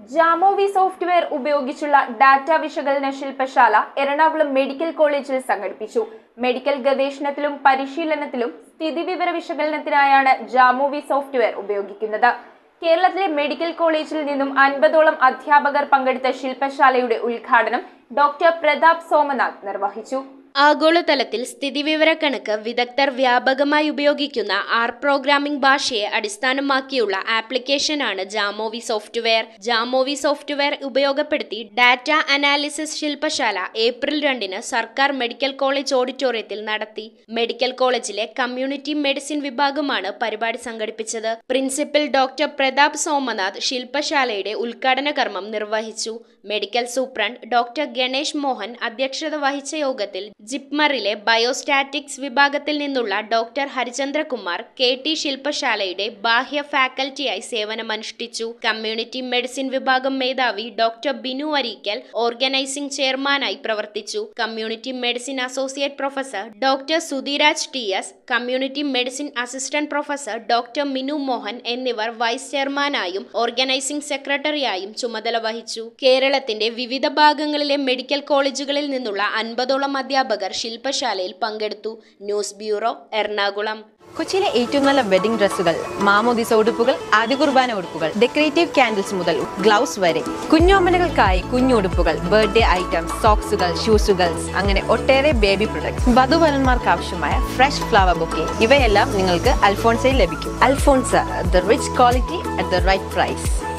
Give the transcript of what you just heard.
ജാമോവി software ഉപയോഗിച്ചുള്ള data വിശകലന ശില്പശാല എറണാകുളം മെഡിക്കൽ കോളേജിൽ സംഘടിപ്പിച്ചു. മെഡിക്കൽ ഗവേഷണത്തിലും പരിശീലനത്തിലും സ്ഥിതിവിവര വിശകലനത്തിനായാണ് ജാമോവി സോഫ്റ്റ്വെയർ ഉപയോഗിക്കുന്നത്. കേരളത്തിലെ മെഡിക്കൽ കോളേജിൽ നിന്നും അൻപതോളം അധ്യാപകർ പങ്കെടുത്ത ശില്പശാലയുടെ ഉദ്ഘാടനം ഡോക്ടർ പ്രതാപ് സോമനാഥ് നിർവഹിച്ചു. ആഗോളതലത്തിൽ സ്ഥിതിവിവരക്കണക്ക് വിദഗ്ധർ വ്യാപകമായി ഉപയോഗിക്കുന്ന ആർ പ്രോഗ്രാമിംഗ് ഭാഷയെ അടിസ്ഥാനമാക്കിയുള്ള ആപ്ലിക്കേഷനാണ് ജാമോവി സോഫ്റ്റ്വെയർ. ജാമോവി സോഫ്റ്റ്വെയർ ഉപയോഗപ്പെടുത്തി ഡാറ്റ അനാലിസിസ് ശില്പശാല ഏപ്രിൽ രണ്ടിന് സർക്കാർ മെഡിക്കൽ കോളേജ് ഓഡിറ്റോറിയത്തിൽ നടത്തി. മെഡിക്കൽ കോളേജിലെ കമ്മ്യൂണിറ്റി മെഡിസിൻ വിഭാഗമാണ് പരിപാടി സംഘടിപ്പിച്ചത്. പ്രിൻസിപ്പൽ ഡോക്ടർ പ്രതാപ് സോമനാഥ് ശില്പശാലയുടെ ഉദ്ഘാടന കർമ്മം നിർവഹിച്ചു. Medical superintendent doctor Ganesh Mohan അധ്യക്ഷത വഹിച്ച യോഗത്തിൽ ജിപ്മറിലെ ബയോസ്റ്റാറ്റിക്സ് വിഭാഗത്തിൽ നിന്നുള്ള ഡോക്ടർ ഹരിചന്ദ്രകുമാർ കെ ടി ശില്പശാലയുടെ ബാഹ്യ ഫാക്കൽറ്റിയായി സേവനമനുഷ്ഠിച്ചു. കമ്മ്യൂണിറ്റി മെഡിസിൻ വിഭാഗം മേധാവി ഡോക്ടർ ബിനു അരീക്കൽ ഓർഗനൈസിംഗ് ചെയർമാനായി പ്രവർത്തിച്ചു. Community medicine associate professor doctor Sudheeraj T S community medicine assistant professor doctor Minu Mohan എന്നിവർ വൈസ് ചെയർമാനായും ഓർഗനൈസിംഗ് സെക്രട്ടറിയായും ചുമതല വഹിച്ചു. കേരളത്തിന്റെ വിവിധ ഭാഗങ്ങളിലെ മെഡിക്കൽ കോളേജുകളിൽ നിന്നുള്ള അൻപതോളം അധ്യാപകർ ശില്പശാലയിൽ പങ്കെടുത്തു. News bureau Ernakulam. കൊച്ചിയിലെ ഏറ്റവും നല്ല വെഡിംഗ് ഡ്രസ്സുകൾ മാമോദിസ ഉടുപ്പുകൾ ആദ്യ കുർബാന ഉടുപ്പുകൾ ഡെക്കറേറ്റീവ് കാൻഡിൽസ് മുതൽ ഗ്ലൗസ് വരെ. കുഞ്ഞോമനകൾക്കായി കുഞ്ഞുടുപ്പുകൾ ബർത്ത്ഡേ ഐറ്റംസ് സോക്സുകൾ ഷൂസുകൾ അങ്ങനെ ഒട്ടേറെ ബേബി പ്രൊഡക്ട്സ് വധുവരന്മാർക്ക് ആവശ്യമായ ഫ്രഷ് ഫ്ലവർ ബൊക്കെ ഇവയെല്ലാം നിങ്ങൾക്ക് അൽഫോൺസയിൽ ലഭിക്കും. Alphonsa the rich quality at the right price